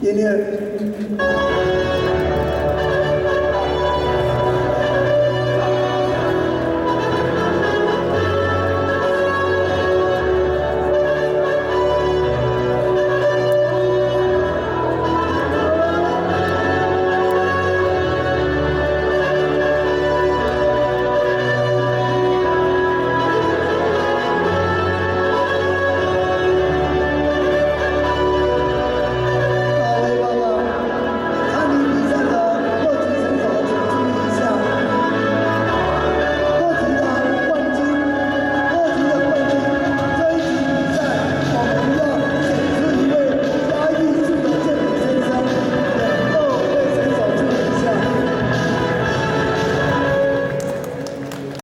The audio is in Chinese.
因为。